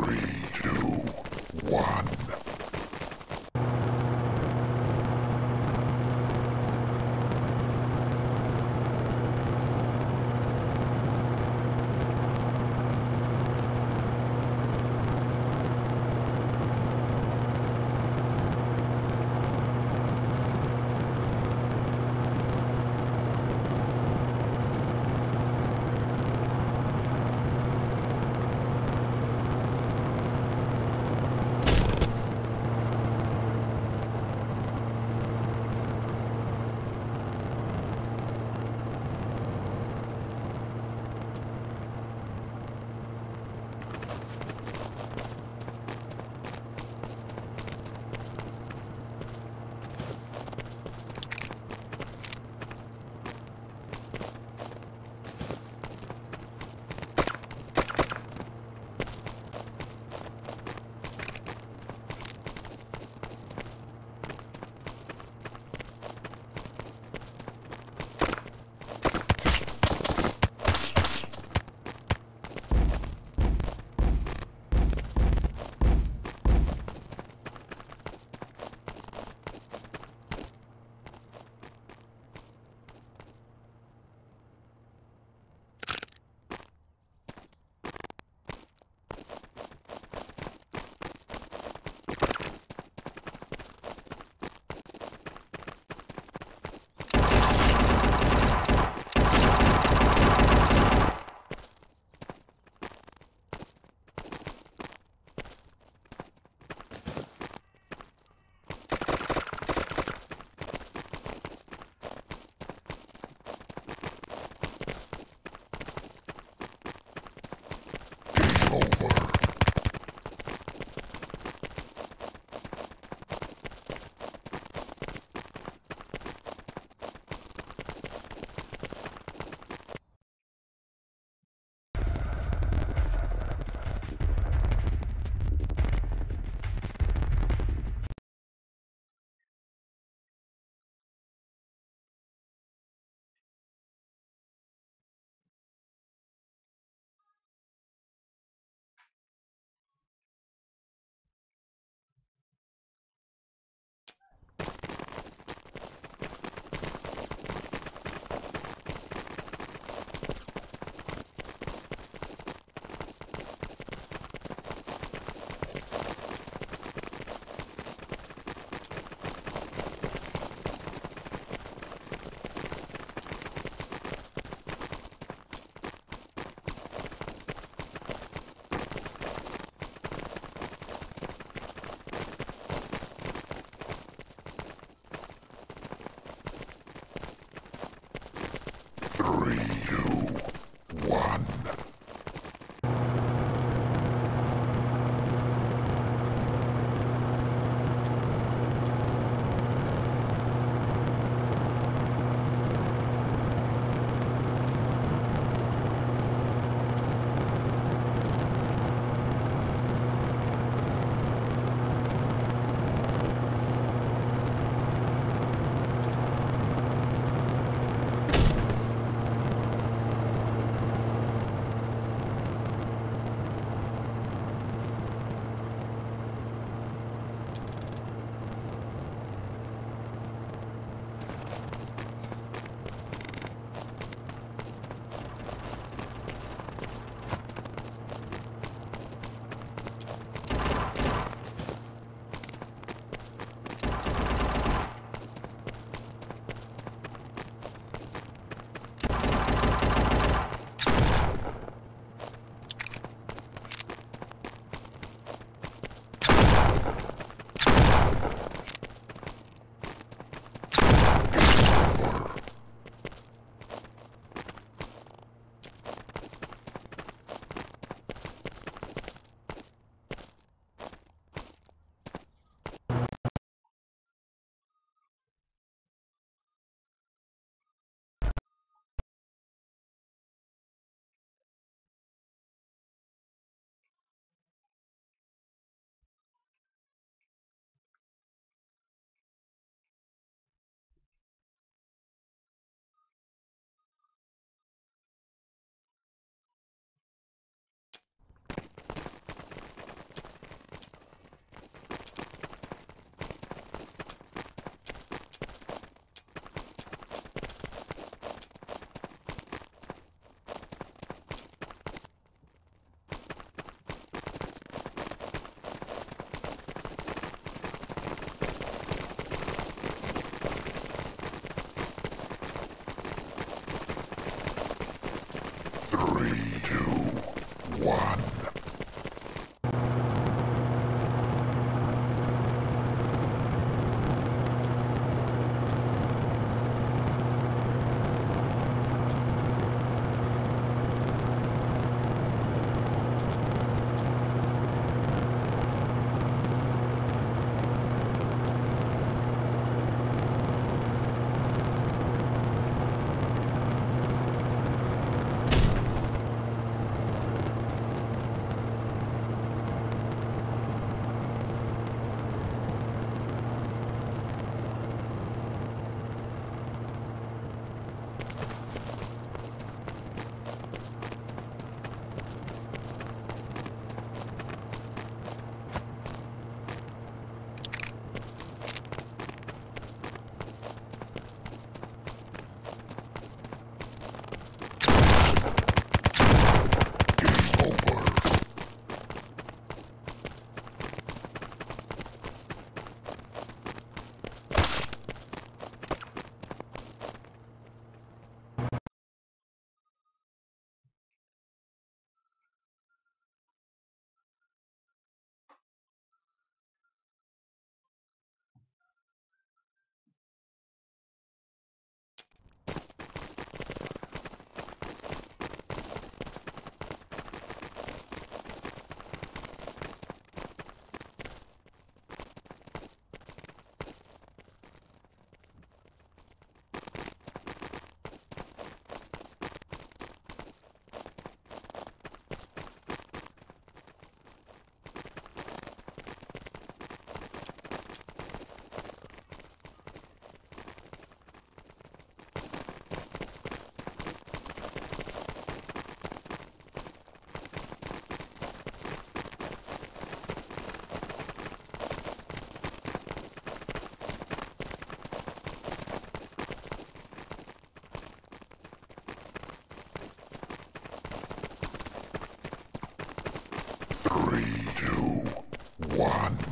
Three, Three, two, one.